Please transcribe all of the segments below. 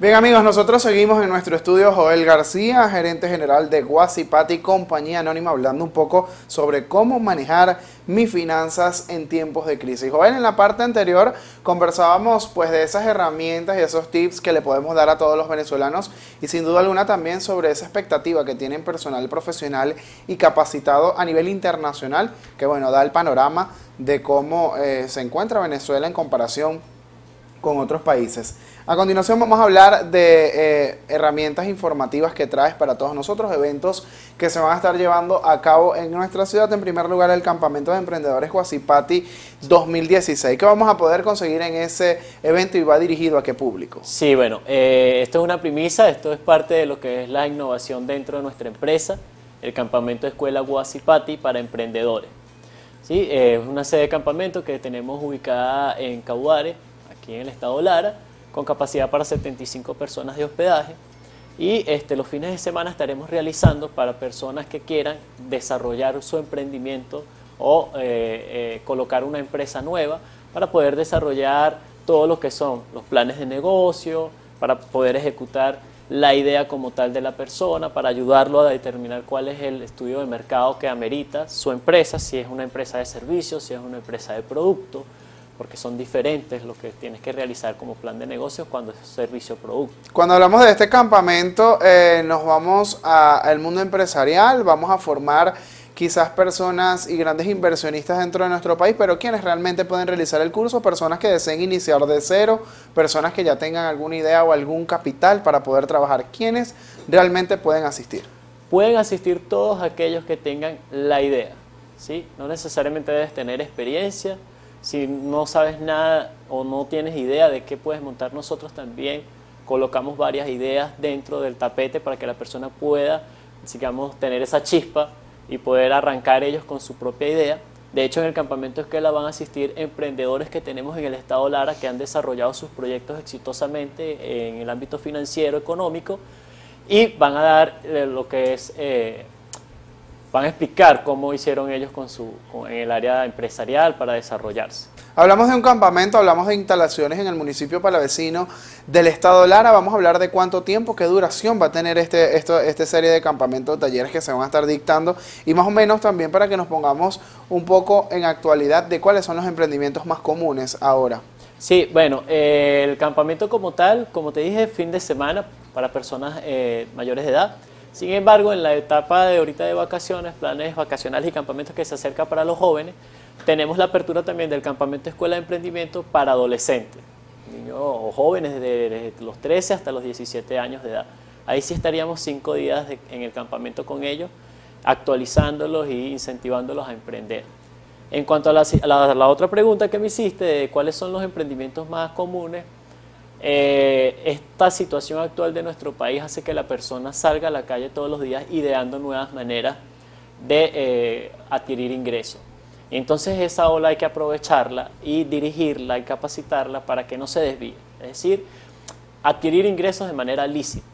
Bien amigos, nosotros seguimos en nuestro estudio Joel García, gerente general de Guasipati Compañía Anónima, hablando un poco sobre cómo manejar mis finanzas en tiempos de crisis. Joel, en la parte anterior conversábamos pues de esas herramientas y esos tips que le podemos dar a todos los venezolanos y sin duda alguna también sobre esa expectativa que tienen personal profesional y capacitado a nivel internacional, que bueno, da el panorama de cómo eh, se encuentra Venezuela en comparación con otros países. A continuación vamos a hablar de eh, herramientas informativas que traes para todos nosotros, eventos que se van a estar llevando a cabo en nuestra ciudad. En primer lugar, el Campamento de Emprendedores Guasipati 2016. ¿Qué vamos a poder conseguir en ese evento y va dirigido a qué público? Sí, bueno, eh, esto es una premisa, esto es parte de lo que es la innovación dentro de nuestra empresa, el Campamento Escuela Guasipati para Emprendedores. ¿Sí? Eh, es una sede de campamento que tenemos ubicada en Caudare, aquí en el estado Lara con capacidad para 75 personas de hospedaje. Y este, los fines de semana estaremos realizando para personas que quieran desarrollar su emprendimiento o eh, eh, colocar una empresa nueva para poder desarrollar todo lo que son los planes de negocio, para poder ejecutar la idea como tal de la persona, para ayudarlo a determinar cuál es el estudio de mercado que amerita su empresa, si es una empresa de servicios, si es una empresa de producto, porque son diferentes lo que tienes que realizar como plan de negocios cuando es servicio o producto. Cuando hablamos de este campamento, eh, nos vamos al mundo empresarial, vamos a formar quizás personas y grandes inversionistas dentro de nuestro país, pero quienes realmente pueden realizar el curso, personas que deseen iniciar de cero, personas que ya tengan alguna idea o algún capital para poder trabajar, ¿quiénes realmente pueden asistir? Pueden asistir todos aquellos que tengan la idea, ¿sí? No necesariamente debes tener experiencia, si no sabes nada o no tienes idea de qué puedes montar, nosotros también colocamos varias ideas dentro del tapete para que la persona pueda, digamos, tener esa chispa y poder arrancar ellos con su propia idea. De hecho, en el campamento Esquela van a asistir emprendedores que tenemos en el estado Lara que han desarrollado sus proyectos exitosamente en el ámbito financiero, económico, y van a dar eh, lo que es eh, van a explicar cómo hicieron ellos con su, en el área empresarial para desarrollarse. Hablamos de un campamento, hablamos de instalaciones en el municipio palavecino del estado Lara. Vamos a hablar de cuánto tiempo, qué duración va a tener este, esto, esta serie de campamentos, talleres que se van a estar dictando y más o menos también para que nos pongamos un poco en actualidad de cuáles son los emprendimientos más comunes ahora. Sí, bueno, eh, el campamento como tal, como te dije, fin de semana para personas eh, mayores de edad. Sin embargo, en la etapa de ahorita de vacaciones, planes vacacionales y campamentos que se acerca para los jóvenes, tenemos la apertura también del campamento Escuela de Emprendimiento para adolescentes, niños o jóvenes desde los 13 hasta los 17 años de edad. Ahí sí estaríamos cinco días en el campamento con ellos, actualizándolos y incentivándolos a emprender. En cuanto a la, la otra pregunta que me hiciste de cuáles son los emprendimientos más comunes, eh, esta situación actual de nuestro país hace que la persona salga a la calle todos los días ideando nuevas maneras de eh, adquirir ingresos. Entonces esa ola hay que aprovecharla y dirigirla y capacitarla para que no se desvíe. Es decir, adquirir ingresos de manera lícita,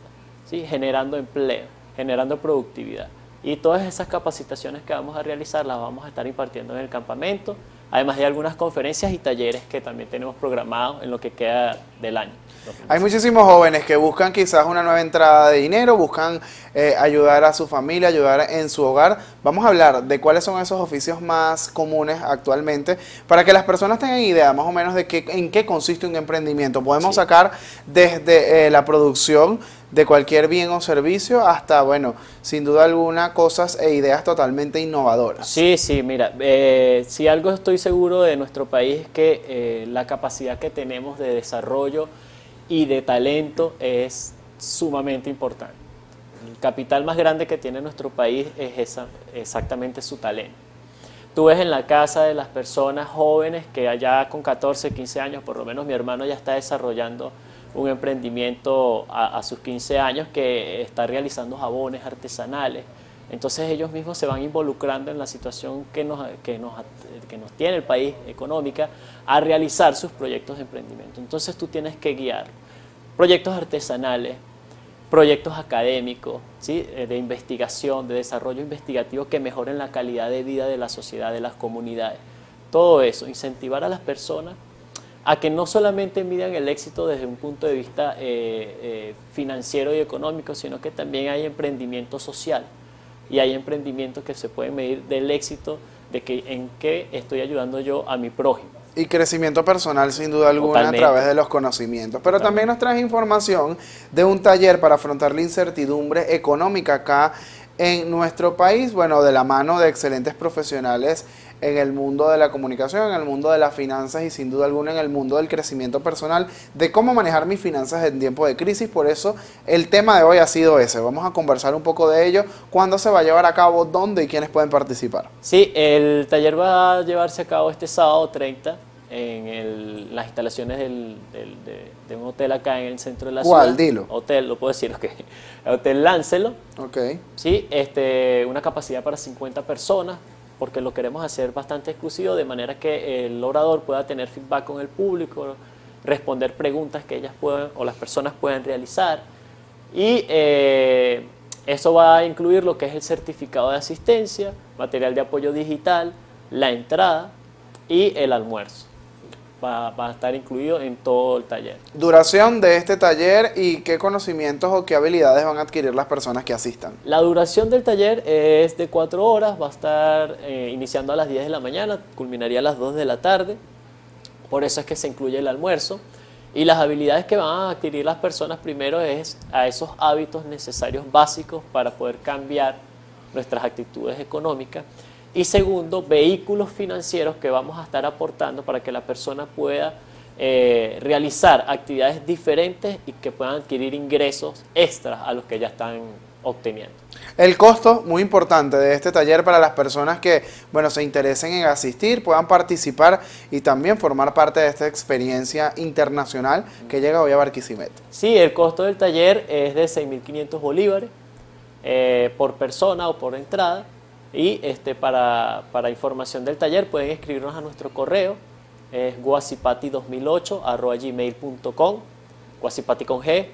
¿sí? generando empleo, generando productividad. Y todas esas capacitaciones que vamos a realizar las vamos a estar impartiendo en el campamento además de algunas conferencias y talleres que también tenemos programados en lo que queda del año. Hay muchísimos jóvenes que buscan quizás una nueva entrada de dinero, buscan eh, ayudar a su familia, ayudar en su hogar. Vamos a hablar de cuáles son esos oficios más comunes actualmente para que las personas tengan idea más o menos de qué, en qué consiste un emprendimiento. Podemos sacar desde eh, la producción de cualquier bien o servicio hasta, bueno, sin duda alguna, cosas e ideas totalmente innovadoras. Sí, sí, mira, eh, si algo estoy seguro de nuestro país es que eh, la capacidad que tenemos de desarrollo y de talento es sumamente importante. El capital más grande que tiene nuestro país es esa, exactamente su talento. Tú ves en la casa de las personas jóvenes que allá con 14, 15 años, por lo menos mi hermano ya está desarrollando un emprendimiento a, sus 15 años que está realizando jabones artesanales. Entonces ellos mismos se van involucrando en la situación que nos, que nos, que nos tiene el país económica a realizar sus proyectos de emprendimiento. Entonces tú tienes que guiar proyectos artesanales, proyectos académicos, ¿sí? Eh, de investigación, de desarrollo investigativo que mejoren la calidad de vida de la sociedad, de las comunidades. Todo eso, incentivar a las personas a que no solamente midan el éxito desde un punto de vista eh, eh, financiero y económico, sino que también hay emprendimiento social y hay emprendimientos que se pueden medir del éxito de que en qué estoy ayudando yo a mi prójimo. Y crecimiento personal sin duda alguna a través de los conocimientos. Pero también nos trae información de un taller para afrontar la incertidumbre económica acá en nuestro país, bueno, de la mano de excelentes profesionales en el mundo de la comunicación, en el mundo de las finanzas y sin duda alguna en el mundo del crecimiento personal, de cómo manejar mis finanzas en tiempo de crisis. Por eso el tema de hoy ha sido ese. Vamos a conversar un poco de ello, cuándo se va a llevar a cabo, dónde y quiénes pueden participar. Sí, el taller va a llevarse a cabo este sábado 30 en las instalaciones del, de, un hotel acá en el centro de la ciudad. ¿Cuál? Dilo. Hotel, lo puedo decir, ok. Hotel Láncelo. Ok. Sí, este, una capacidad para 50 personas porque lo queremos hacer bastante exclusivo de manera que el orador pueda tener feedback con el público, responder preguntas que ellas puedan o las personas puedan realizar. Y eh, eso va a incluir lo que es el certificado de asistencia, material de apoyo digital, la entrada y el almuerzo va, a estar incluido en todo el taller. Duración de este taller y qué conocimientos o qué habilidades van a adquirir las personas que asistan. La duración del taller es de cuatro horas, va a estar eh, iniciando a las 10 de la mañana, culminaría a las 2 de la tarde, por eso es que se incluye el almuerzo. Y las habilidades que van a adquirir las personas primero es a esos hábitos necesarios básicos para poder cambiar nuestras actitudes económicas y segundo, vehículos financieros que vamos a estar aportando para que la persona pueda eh, realizar actividades diferentes y que puedan adquirir ingresos extras a los que ya están obteniendo. El costo, muy importante, de este taller para las personas que, bueno, se interesen en asistir, puedan participar y también formar parte de esta experiencia internacional que llega hoy a Barquisimeto. Sí, el costo del taller es de 6.500 bolívares eh, por persona o por entrada y este, para, información del taller pueden escribirnos a nuestro correo, es guasipati2008 gmail.com, guasipati con G.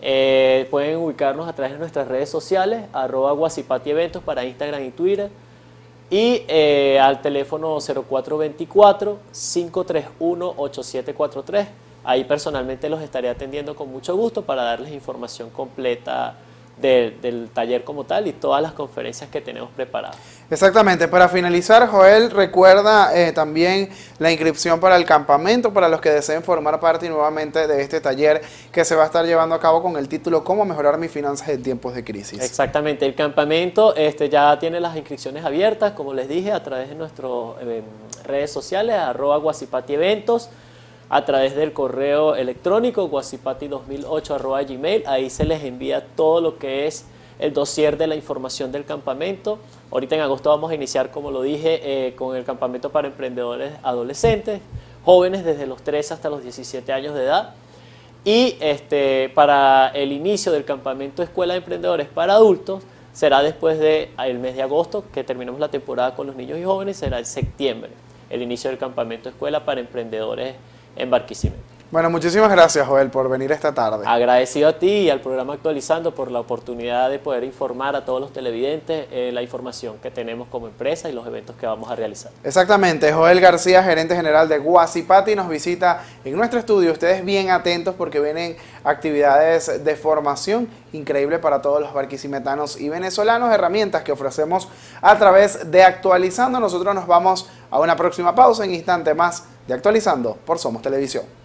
Eh, pueden ubicarnos a través de nuestras redes sociales, arroba guasipati eventos para Instagram y Twitter. Y eh, al teléfono 0424-531-8743. Ahí personalmente los estaré atendiendo con mucho gusto para darles información completa del taller como tal y todas las conferencias que tenemos preparadas. Exactamente. Para finalizar, Joel, recuerda eh, también la inscripción para el campamento para los que deseen formar parte nuevamente de este taller que se va a estar llevando a cabo con el título Cómo mejorar mis finanzas en tiempos de crisis. Exactamente. El campamento este, ya tiene las inscripciones abiertas, como les dije, a través de nuestras eh, redes sociales, arroba guasipati eventos a través del correo electrónico guasipati2008 gmail. Ahí se les envía todo lo que es el dossier de la información del campamento. Ahorita en agosto vamos a iniciar, como lo dije, eh, con el campamento para emprendedores adolescentes, jóvenes desde los 3 hasta los 17 años de edad. Y este, para el inicio del campamento Escuela de Emprendedores para adultos será después del mes de agosto, que terminamos la temporada con los niños y jóvenes, será en septiembre, el inicio del campamento Escuela para Emprendedores en Barquisimeto. Bueno, muchísimas gracias Joel por venir esta tarde. Agradecido a ti y al programa Actualizando por la oportunidad de poder informar a todos los televidentes eh, la información que tenemos como empresa y los eventos que vamos a realizar. Exactamente, Joel García, gerente general de Guasipati, nos visita en nuestro estudio. Ustedes bien atentos porque vienen actividades de formación increíble para todos los barquisimetanos y venezolanos, herramientas que ofrecemos a través de Actualizando. Nosotros nos vamos a una próxima pausa en instante más de Actualizando por Somos Televisión.